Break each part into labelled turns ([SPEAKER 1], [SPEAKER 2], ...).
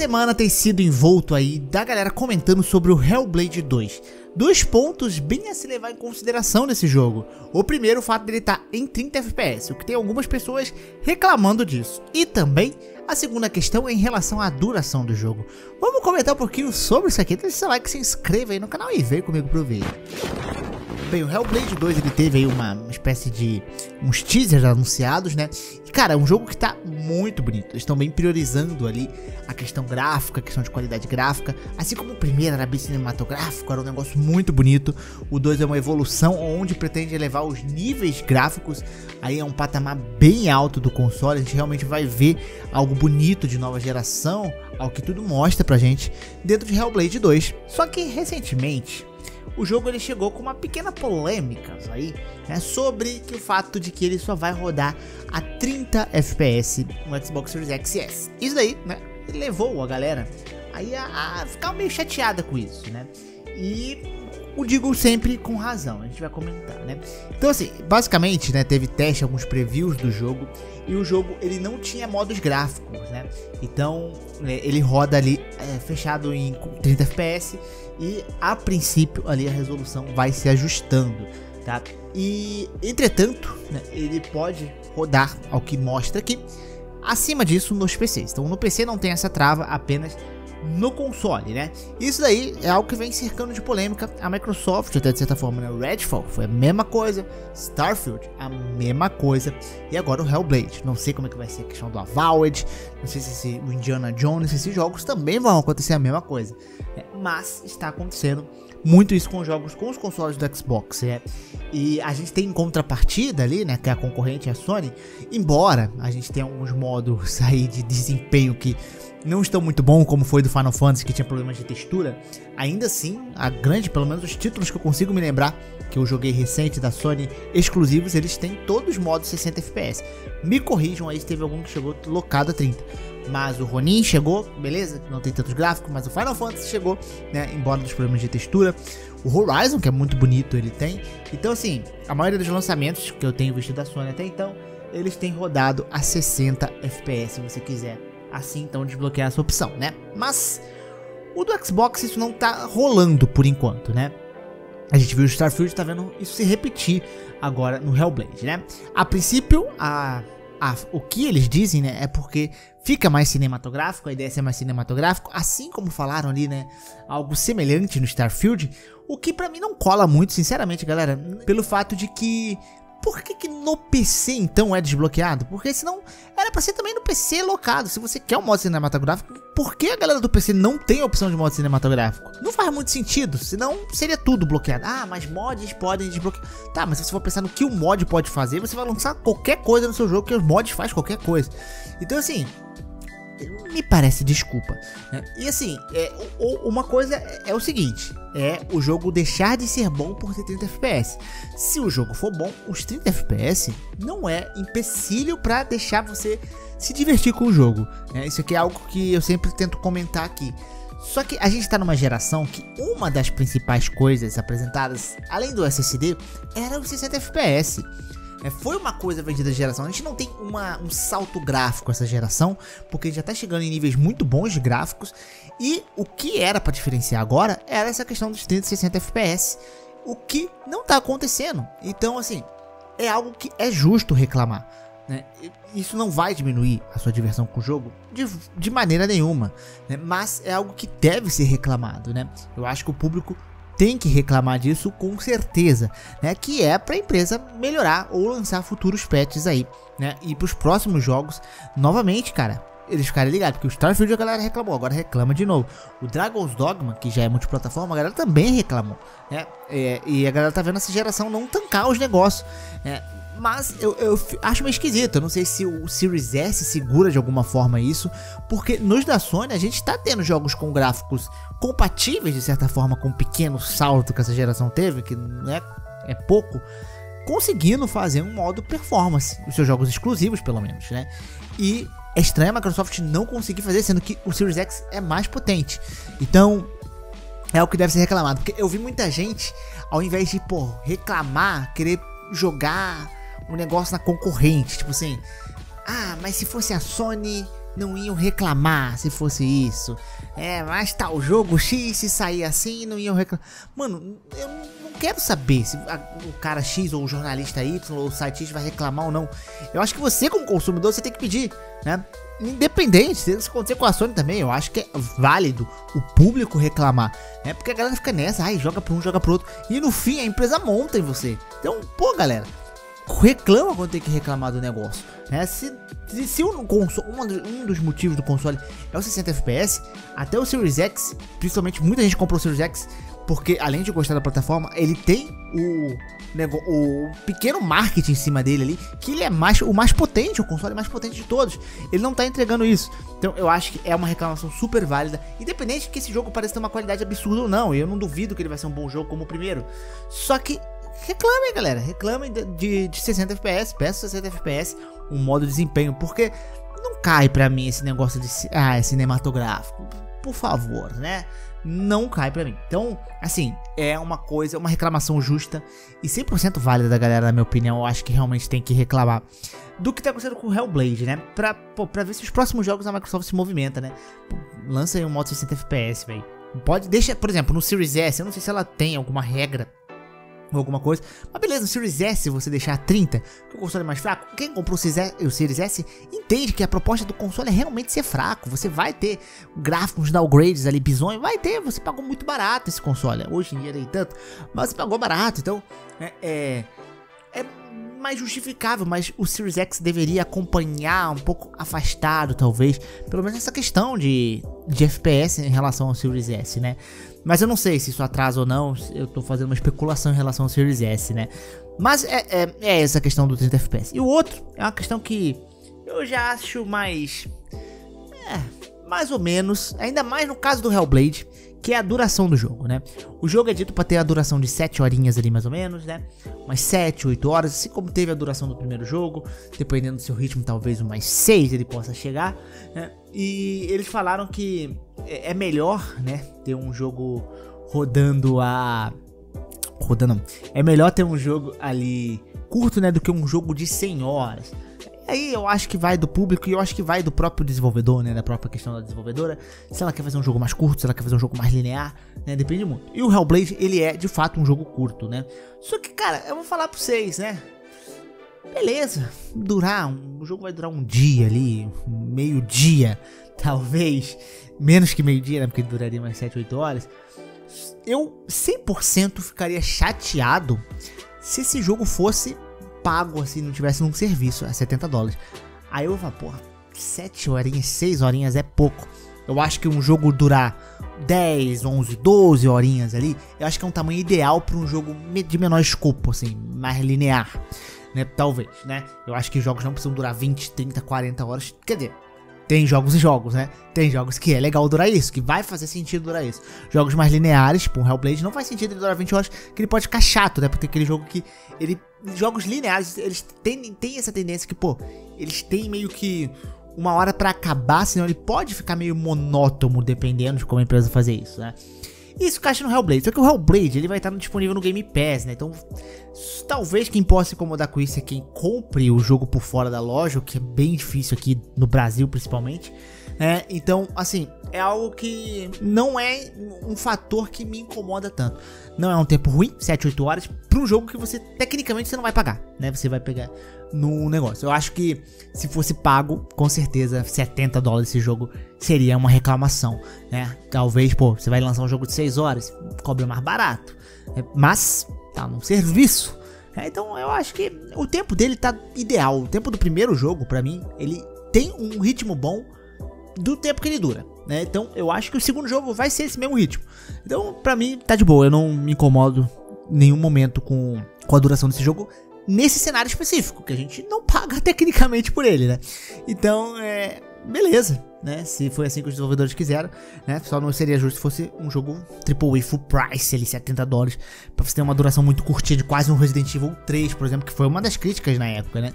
[SPEAKER 1] semana tem sido envolto aí da galera comentando sobre o Hellblade 2. Dois pontos bem a se levar em consideração nesse jogo. O primeiro, o fato dele estar tá em 30 FPS, o que tem algumas pessoas reclamando disso. E também a segunda questão é em relação à duração do jogo. Vamos comentar um pouquinho sobre isso aqui. Deixa seu like, se inscreva aí no canal e vem comigo pro vídeo. Bem, o Hellblade 2 ele teve aí uma espécie de uns teasers anunciados, né? E cara, é um jogo que tá muito bonito. Eles estão bem priorizando ali a questão gráfica, a questão de qualidade gráfica, assim como o primeiro era bem cinematográfico, era um negócio muito bonito. O 2 é uma evolução onde pretende elevar os níveis gráficos aí é um patamar bem alto do console. A gente realmente vai ver algo bonito de nova geração, ao que tudo mostra pra gente dentro de Hellblade 2. Só que recentemente o jogo ele chegou com uma pequena polêmica aí, né, sobre o fato de que ele só vai rodar a 30 FPS no Xbox Series X e S. Isso daí, né, levou a galera aí a, a ficar meio chateada com isso, né? E o digo sempre com razão, a gente vai comentar, né? Então assim, basicamente, né, teve teste, alguns previews do jogo e o jogo ele não tinha modos gráficos, né? Então né, ele roda ali é, fechado em 30 FPS e a princípio ali a resolução vai se ajustando, tá? E entretanto, né, ele pode rodar ao que mostra aqui acima disso nos PCs. Então no PC não tem essa trava, apenas no console, né? Isso daí é algo que vem cercando de polêmica a Microsoft, até de certa forma, né? Redfall foi a mesma coisa, Starfield a mesma coisa, e agora o Hellblade. Não sei como é que vai ser a questão do Avowed, não sei se o Indiana Jones, esses jogos também vão acontecer a mesma coisa, né? mas está acontecendo muito isso com jogos com os consoles do Xbox, né? E a gente tem em contrapartida ali, né, que é a concorrente é a Sony, embora a gente tenha alguns modos aí de desempenho que não estão muito bom, como foi do Final Fantasy, que tinha problemas de textura, ainda assim, a grande, pelo menos os títulos que eu consigo me lembrar, que eu joguei recente da Sony, exclusivos, eles têm todos os modos 60 FPS. Me corrijam aí se teve algum que chegou locado a 30. Mas o Ronin chegou, beleza? Não tem tantos gráficos, mas o Final Fantasy chegou, né? Embora dos problemas de textura. O Horizon, que é muito bonito, ele tem. Então, assim, a maioria dos lançamentos que eu tenho visto da Sony até então, eles têm rodado a 60 FPS, se você quiser assim então desbloquear essa opção, né? Mas o do Xbox isso não tá rolando por enquanto, né? A gente viu o Starfield tá vendo isso se repetir agora no Hellblade, né? A princípio, a, a, o que eles dizem, né, é porque fica mais cinematográfico, a ideia é mais cinematográfico, assim como falaram ali, né, algo semelhante no Starfield, o que para mim não cola muito, sinceramente, galera, pelo fato de que por que, que no PC então é desbloqueado? Porque senão era pra ser também no PC locado. Se você quer um modo cinematográfico, por que a galera do PC não tem a opção de modo cinematográfico? Não faz muito sentido, senão seria tudo bloqueado. Ah, mas mods podem desbloquear. Tá, mas se você for pensar no que o mod pode fazer, você vai lançar qualquer coisa no seu jogo que os mods faz qualquer coisa. Então assim, me parece desculpa. Né? E assim, é, uma coisa é o seguinte: é o jogo deixar de ser bom por ter 30 FPS. Se o jogo for bom, os 30 FPS não é empecilho para deixar você se divertir com o jogo. Né? Isso aqui é algo que eu sempre tento comentar aqui. Só que a gente está numa geração que uma das principais coisas apresentadas, além do SSD, era o 60 FPS. É, foi uma coisa vendida de geração. A gente não tem uma, um salto gráfico essa geração, porque a gente já tá chegando em níveis muito bons de gráficos. E o que era para diferenciar agora era essa questão dos 30 e 60 FPS, o que não tá acontecendo. Então, assim, é algo que é justo reclamar. Né? Isso não vai diminuir a sua diversão com o jogo de, de maneira nenhuma, né? mas é algo que deve ser reclamado. Né? Eu acho que o público tem que reclamar disso com certeza, né? Que é para a empresa melhorar ou lançar futuros patches aí, né? E para os próximos jogos, novamente, cara, eles ficarem ligados, porque o Starfield a galera reclamou, agora reclama de novo. O Dragon's Dogma, que já é multiplataforma, a galera também reclamou, né? É, e a galera tá vendo essa geração não tancar os negócios, né? Mas eu, eu acho meio esquisito. Eu não sei se o Series S segura de alguma forma isso. Porque nos da Sony a gente tá tendo jogos com gráficos compatíveis, de certa forma, com o um pequeno salto que essa geração teve, que não é, é pouco. Conseguindo fazer um modo performance. Os seus jogos exclusivos, pelo menos, né? E é estranho a Microsoft não conseguir fazer, sendo que o Series X é mais potente. Então, é o que deve ser reclamado. Porque eu vi muita gente, ao invés de, pô, reclamar, querer jogar um negócio na concorrente. Tipo assim, ah, mas se fosse a Sony não iam reclamar se fosse isso. É, mas tal tá, jogo X se sair assim, não iam reclamar. Mano, eu não quero saber se a, o cara X ou o jornalista Y ou o site X vai reclamar ou não. Eu acho que você, como consumidor, você tem que pedir, né? Independente, se acontecer com a Sony também, eu acho que é válido o público reclamar, né? Porque a galera fica nessa, ai, joga pra um, joga pro outro. E no fim a empresa monta em você. Então, pô, galera, reclama quando tem que reclamar do negócio. Né? Se, se, se um, console, um, dos motivos do console é o 60 FPS, até o Series X, principalmente muita gente comprou o Series X, porque além de gostar da plataforma, ele tem o, o pequeno marketing em cima dele ali, que ele é mais, o mais potente, o console mais potente de todos. Ele não tá entregando isso. Então eu acho que é uma reclamação super válida, independente de que esse jogo pareça ter uma qualidade absurda ou não. Eu não duvido que ele vai ser um bom jogo como o primeiro. Só que reclamem, galera. Reclamem de, de, de 60 FPS. Peça 60 FPS, um modo de desempenho. Porque não cai pra mim esse negócio de ah, é cinematográfico. Por favor, né? Não cai pra mim. Então, assim, é uma coisa, uma reclamação justa e 100% válida da galera, na minha opinião. Eu acho que realmente tem que reclamar do que tá acontecendo com o Hellblade, né? Pra, pô, pra ver se os próximos jogos da Microsoft se movimenta, né? Pô, lança aí um modo 60 FPS, velho. Pode, deixa, por exemplo, no Series S, eu não sei se ela tem alguma regra ou alguma coisa. Mas beleza, no Series S você deixar 30, que o console é mais fraco, quem comprou o Series S entende que a proposta do console é realmente ser fraco. Você vai ter gráficos downgrades ali, bizonho, vai ter, você pagou muito barato esse console. Hoje em dia nem tanto, mas você pagou barato, então é, é, é mais justificável, mas o Series X deveria acompanhar um pouco afastado, talvez, pelo menos essa questão de, de FPS em relação ao Series S, né? Mas eu não sei se isso atrasa ou não, eu tô fazendo uma especulação em relação ao Series S, né? Mas é, é, é essa questão do 30 FPS. E o outro é uma questão que eu já acho mais. É, mais ou menos, ainda mais no caso do Hellblade, que é a duração do jogo, né? O jogo é dito para ter a duração de 7 horinhas ali mais ou menos, né? Umas 7, 8 horas, assim como teve a duração do primeiro jogo, dependendo do seu ritmo, talvez umas 6 ele possa chegar, né? E eles falaram que é, é melhor, né, ter um jogo rodando a rodando, é melhor ter um jogo ali curto, né, do que um jogo de 100 horas. Aí eu acho que vai do público e eu acho que vai do próprio desenvolvedor, né? Da própria questão da desenvolvedora. Se ela quer fazer um jogo mais curto, se ela quer fazer um jogo mais linear, né? Depende muito. E o Hellblade, ele é de fato um jogo curto, né? Só que, cara, eu vou falar pra vocês, né? Beleza, durar, um, o jogo vai durar um dia ali, meio dia, talvez, menos que meio dia, né? Porque duraria mais 7, 8 horas. Eu 100% ficaria chateado se esse jogo fosse pago assim, não tivesse num serviço a 70 dólares. Aí eu falo, porra, 7 horinhas, 6 horinhas é pouco. Eu acho que um jogo durar 10, 11, 12 horinhas ali, eu acho que é um tamanho ideal para um jogo de menor escopo, assim, mais linear, né? Talvez, né? Eu acho que jogos não precisam durar 20, 30, 40 horas. Quer dizer, tem jogos e jogos, né? Tem jogos que é legal durar isso, que vai fazer sentido durar isso. Jogos mais lineares, tipo um Hellblade, não faz sentido ele durar 20 horas, que ele pode ficar chato, né? Porque tem aquele jogo que ele jogos lineares, eles têm, têm essa tendência que, pô, eles têm meio que uma hora para acabar, senão ele pode ficar meio monótono dependendo de como a empresa fazer isso, né? Isso caixa no Hellblade, só que o Hellblade ele vai estar disponível no Game Pass, né? Então, talvez quem possa se incomodar com isso é quem compre o jogo por fora da loja, o que é bem difícil aqui no Brasil principalmente. É, então, assim, é algo que não é um fator que me incomoda tanto. Não é um tempo ruim, 7, 8 horas, para um jogo que você tecnicamente você não vai pagar, né? Você vai pegar no negócio. Eu acho que se fosse pago, com certeza 70 dólares esse jogo seria uma reclamação, né? Talvez, pô, você vai lançar um jogo de 6 horas, cobre mais barato. Né? Mas tá num serviço. É, então eu acho que o tempo dele tá ideal. O tempo do primeiro jogo, para mim, ele tem um ritmo bom do tempo que ele dura. Né? Então eu acho que o segundo jogo vai ser esse mesmo ritmo. Então, pra mim, tá de boa. Eu não me incomodo em nenhum momento com, com a duração desse jogo. Nesse cenário específico, que a gente não paga tecnicamente por ele, né? Então, é. Beleza né? Se foi assim que os desenvolvedores quiseram, né? Só não seria justo se fosse um jogo AAA full price, ali, 70 dólares, pra você ter uma duração muito curtinha de quase um Resident Evil 3, por exemplo, que foi uma das críticas na época, né?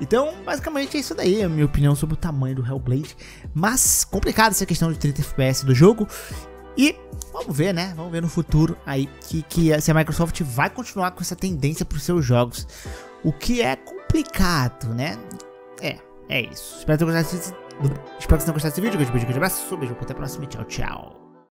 [SPEAKER 1] Então, basicamente é isso daí, a minha opinião sobre o tamanho do Hellblade. Mas, complicada essa questão de 30 FPS do jogo. E vamos ver, né? Vamos ver no futuro aí que, que se a Microsoft vai continuar com essa tendência para os seus jogos. O que é complicado, né? É, é isso. Espero ter gostado Espero que vocês tenham gostado desse vídeo. Um beijo, beijo, abraço. Beijo, até a próxima. Tchau, tchau.